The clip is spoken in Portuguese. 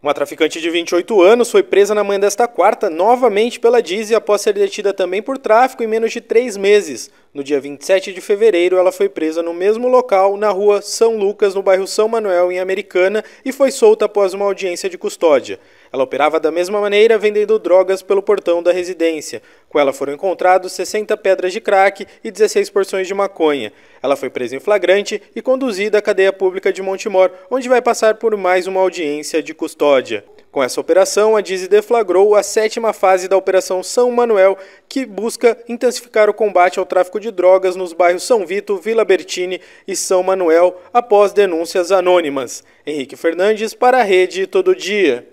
Uma traficante de 28 anos foi presa na manhã desta quarta, novamente pela Dizzy, após ser detida também por tráfico em menos de três meses. No dia 27 de fevereiro, ela foi presa no mesmo local, na rua São Lucas, no bairro São Manuel, em Americana, e foi solta após uma audiência de custódia. Ela operava da mesma maneira, vendendo drogas pelo portão da residência. Com ela foram encontrados 60 pedras de crack e 16 porções de maconha. Ela foi presa em flagrante e conduzida à cadeia pública de Montemor, onde vai passar por mais uma audiência de custódia. Com essa operação, a Dizzy deflagrou a sétima fase da Operação São Manuel, que busca intensificar o combate ao tráfico de drogas nos bairros São Vito, Vila Bertini e São Manuel, após denúncias anônimas. Henrique Fernandes para a Rede Todo Dia.